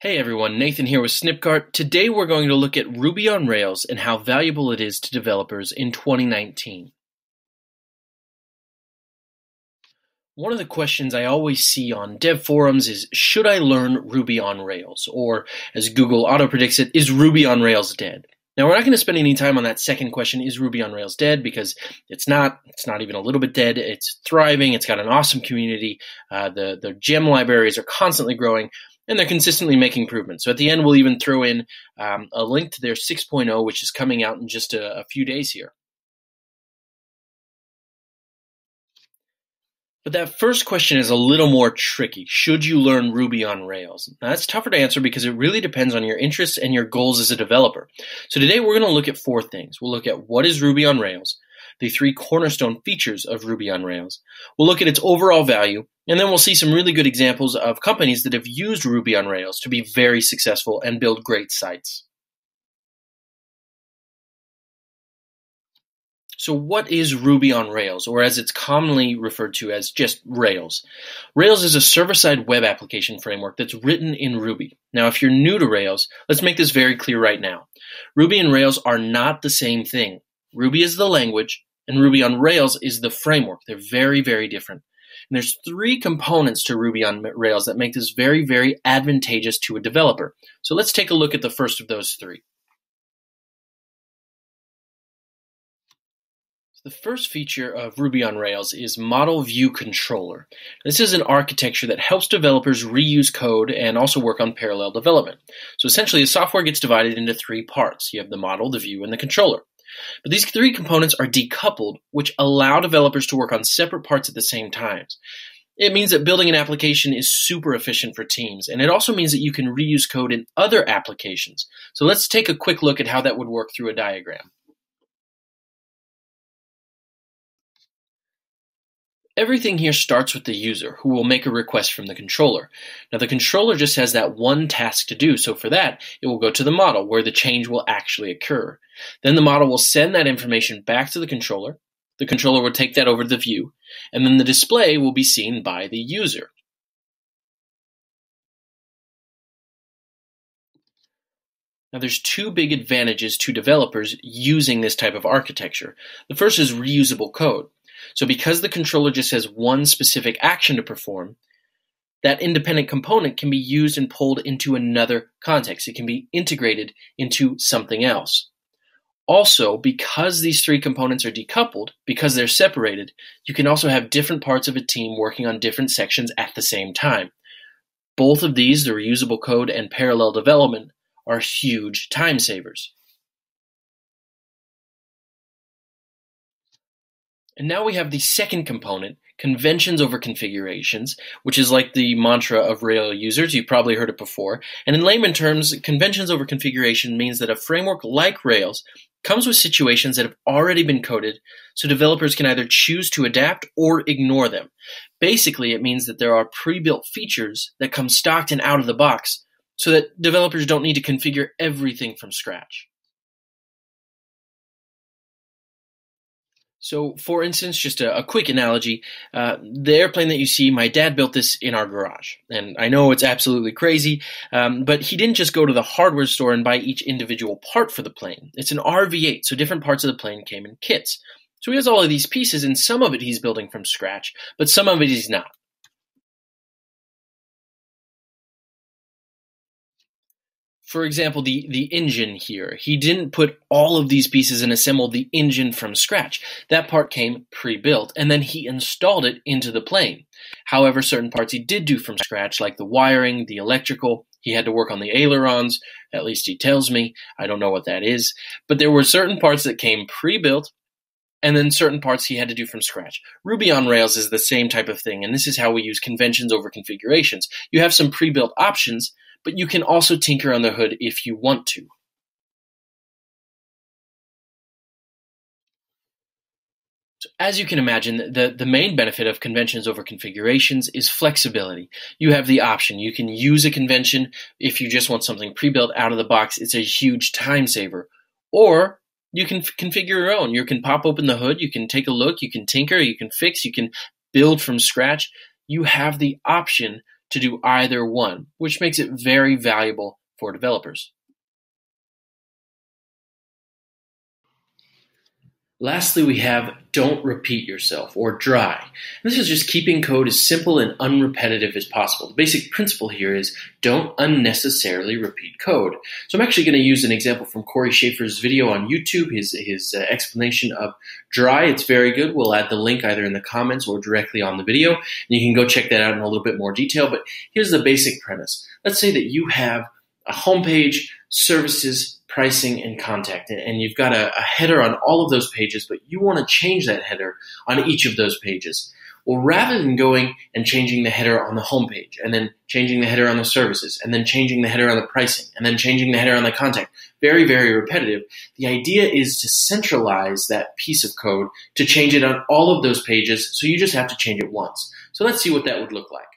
Hey everyone, Nathan here with Snipcart. Today we're going to look at Ruby on Rails and how valuable it is to developers in 2019. One of the questions I always see on dev forums is Should I learn Ruby on Rails? Or, as Google auto predicts it, is Ruby on Rails dead? Now we're not going to spend any time on that second question, is Ruby on Rails dead? Because it's not. It's not even a little bit dead. It's thriving. It's got an awesome community. Uh, the the gem libraries are constantly growing and they're consistently making improvements. So at the end, we'll even throw in um, a link to their 6.0, which is coming out in just a, a few days here. But that first question is a little more tricky. Should you learn Ruby on Rails? Now, that's tougher to answer because it really depends on your interests and your goals as a developer. So today we're going to look at four things. We'll look at what is Ruby on Rails, the three cornerstone features of Ruby on Rails. We'll look at its overall value, and then we'll see some really good examples of companies that have used Ruby on Rails to be very successful and build great sites. So what is Ruby on Rails, or as it's commonly referred to as just Rails? Rails is a server-side web application framework that's written in Ruby. Now, if you're new to Rails, let's make this very clear right now. Ruby and Rails are not the same thing. Ruby is the language, and Ruby on Rails is the framework. They're very, very different. And there's three components to Ruby on Rails that make this very, very advantageous to a developer. So let's take a look at the first of those three. The first feature of Ruby on Rails is Model View Controller. This is an architecture that helps developers reuse code and also work on parallel development. So essentially, the software gets divided into three parts. You have the model, the view, and the controller. But these three components are decoupled, which allow developers to work on separate parts at the same time. It means that building an application is super efficient for teams, and it also means that you can reuse code in other applications. So let's take a quick look at how that would work through a diagram. Everything here starts with the user, who will make a request from the controller. Now the controller just has that one task to do, so for that, it will go to the model, where the change will actually occur. Then the model will send that information back to the controller, the controller will take that over to the view, and then the display will be seen by the user. Now there's two big advantages to developers using this type of architecture. The first is reusable code. So because the controller just has one specific action to perform, that independent component can be used and pulled into another context. It can be integrated into something else. Also, because these three components are decoupled, because they're separated, you can also have different parts of a team working on different sections at the same time. Both of these, the reusable code and parallel development, are huge time savers. And now we have the second component, conventions over configurations, which is like the mantra of Rail users. You've probably heard it before. And in layman terms, conventions over configuration means that a framework like Rails comes with situations that have already been coded, so developers can either choose to adapt or ignore them. Basically, it means that there are pre-built features that come stocked and out of the box, so that developers don't need to configure everything from scratch. So, for instance, just a, a quick analogy, uh, the airplane that you see, my dad built this in our garage. And I know it's absolutely crazy, um, but he didn't just go to the hardware store and buy each individual part for the plane. It's an RV8, so different parts of the plane came in kits. So he has all of these pieces, and some of it he's building from scratch, but some of it he's not. For example, the, the engine here, he didn't put all of these pieces and assemble the engine from scratch. That part came pre-built, and then he installed it into the plane. However, certain parts he did do from scratch, like the wiring, the electrical. He had to work on the ailerons, at least he tells me. I don't know what that is. But there were certain parts that came pre-built, and then certain parts he had to do from scratch. Ruby on Rails is the same type of thing, and this is how we use conventions over configurations. You have some pre-built options, but you can also tinker on the hood if you want to. So as you can imagine, the, the main benefit of conventions over configurations is flexibility. You have the option. You can use a convention if you just want something pre-built out of the box. It's a huge time saver. Or you can configure your own. You can pop open the hood. You can take a look. You can tinker. You can fix. You can build from scratch. You have the option to do either one, which makes it very valuable for developers. Lastly, we have don't repeat yourself or dry. This is just keeping code as simple and unrepetitive as possible. The basic principle here is don't unnecessarily repeat code. So I'm actually going to use an example from Corey Schafer's video on YouTube, his, his uh, explanation of dry. It's very good. We'll add the link either in the comments or directly on the video. And you can go check that out in a little bit more detail. But here's the basic premise. Let's say that you have a homepage, services, pricing, and contact. And you've got a, a header on all of those pages, but you want to change that header on each of those pages. Well, rather than going and changing the header on the homepage, and then changing the header on the services, and then changing the header on the pricing, and then changing the header on the contact, very, very repetitive, the idea is to centralize that piece of code to change it on all of those pages, so you just have to change it once. So let's see what that would look like.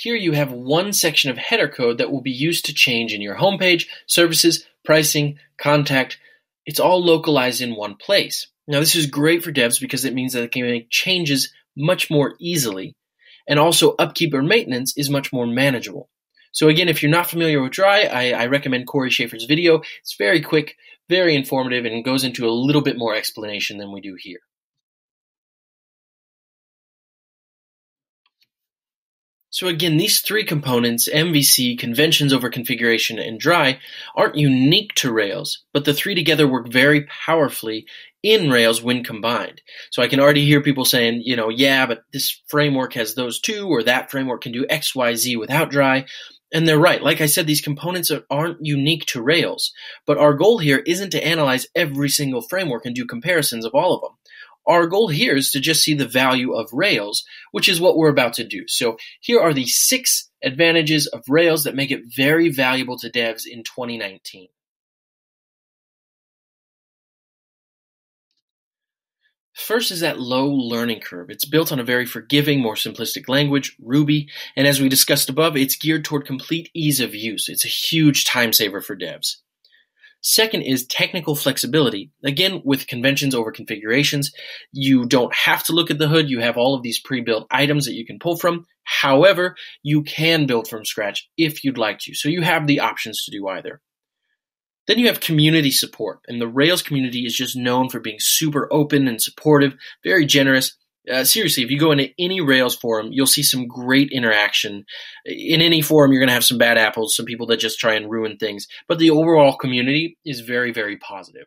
Here you have one section of header code that will be used to change in your homepage, services, pricing, contact. It's all localized in one place. Now this is great for devs because it means that they can make changes much more easily. And also upkeep or maintenance is much more manageable. So again, if you're not familiar with Dry, I, I recommend Corey Schafer's video. It's very quick, very informative, and goes into a little bit more explanation than we do here. So again, these three components, MVC, conventions over configuration, and dry, aren't unique to Rails, but the three together work very powerfully in Rails when combined. So I can already hear people saying, you know, yeah, but this framework has those two, or that framework can do X, Y, Z without dry. And they're right. Like I said, these components aren't unique to Rails, but our goal here isn't to analyze every single framework and do comparisons of all of them. Our goal here is to just see the value of Rails, which is what we're about to do. So here are the six advantages of Rails that make it very valuable to devs in 2019. First is that low learning curve. It's built on a very forgiving, more simplistic language, Ruby, and as we discussed above, it's geared toward complete ease of use. It's a huge time saver for devs. Second is technical flexibility. Again, with conventions over configurations, you don't have to look at the hood. You have all of these pre-built items that you can pull from. However, you can build from scratch if you'd like to. So you have the options to do either. Then you have community support, and the Rails community is just known for being super open and supportive, very generous, uh, seriously, if you go into any Rails forum, you'll see some great interaction. In any forum, you're going to have some bad apples, some people that just try and ruin things, but the overall community is very, very positive.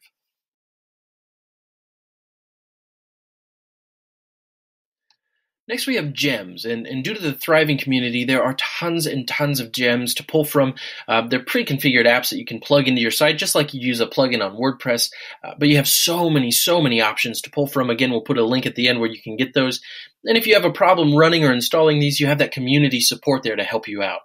Next, we have gems, and, and due to the thriving community, there are tons and tons of gems to pull from. Uh, they're pre-configured apps that you can plug into your site, just like you use a plugin on WordPress. Uh, but you have so many, so many options to pull from. Again, we'll put a link at the end where you can get those. And if you have a problem running or installing these, you have that community support there to help you out.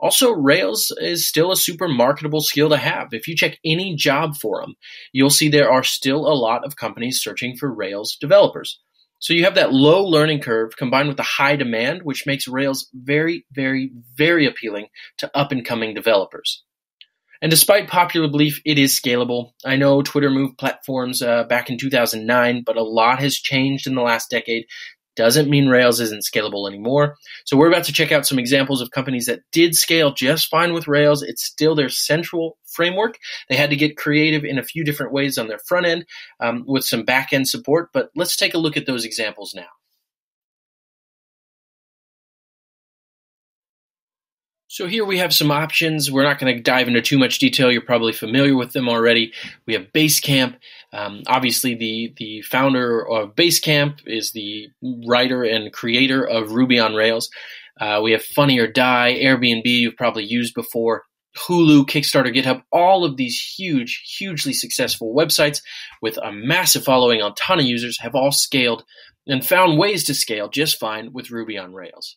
Also, Rails is still a super marketable skill to have. If you check any job forum, you'll see there are still a lot of companies searching for Rails developers. So you have that low learning curve combined with the high demand, which makes Rails very, very, very appealing to up and coming developers. And despite popular belief, it is scalable. I know Twitter moved platforms uh, back in 2009, but a lot has changed in the last decade doesn't mean Rails isn't scalable anymore. So we're about to check out some examples of companies that did scale just fine with Rails. It's still their central framework. They had to get creative in a few different ways on their front end um, with some back end support, but let's take a look at those examples now. So here we have some options. We're not going to dive into too much detail. You're probably familiar with them already. We have Basecamp. Um, obviously, the the founder of Basecamp is the writer and creator of Ruby on Rails. Uh, we have Funny or Die, Airbnb. You've probably used before. Hulu, Kickstarter, GitHub, all of these huge, hugely successful websites with a massive following on ton of users have all scaled and found ways to scale just fine with Ruby on Rails.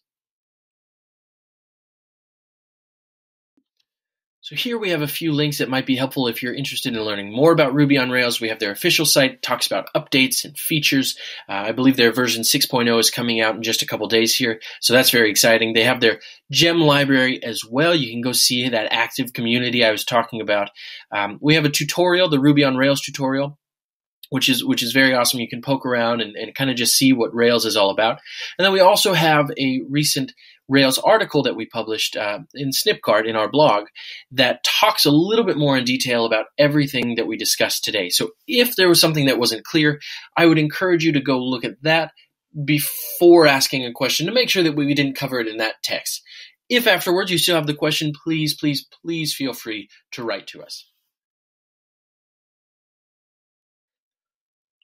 So here we have a few links that might be helpful if you're interested in learning more about Ruby on Rails. We have their official site, talks about updates and features. Uh, I believe their version 6.0 is coming out in just a couple days here, so that's very exciting. They have their gem library as well. You can go see that active community I was talking about. Um, we have a tutorial, the Ruby on Rails tutorial, which is which is very awesome. You can poke around and, and kind of just see what Rails is all about. And then we also have a recent Rails article that we published uh, in Snipcart in our blog that talks a little bit more in detail about everything that we discussed today. So if there was something that wasn't clear, I would encourage you to go look at that before asking a question to make sure that we didn't cover it in that text. If afterwards you still have the question, please, please, please feel free to write to us.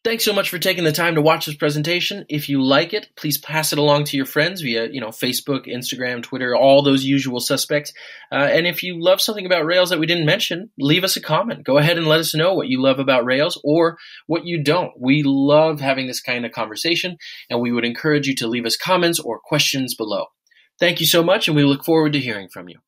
Thanks so much for taking the time to watch this presentation. If you like it, please pass it along to your friends via, you know, Facebook, Instagram, Twitter, all those usual suspects. Uh, and if you love something about Rails that we didn't mention, leave us a comment. Go ahead and let us know what you love about Rails or what you don't. We love having this kind of conversation, and we would encourage you to leave us comments or questions below. Thank you so much, and we look forward to hearing from you.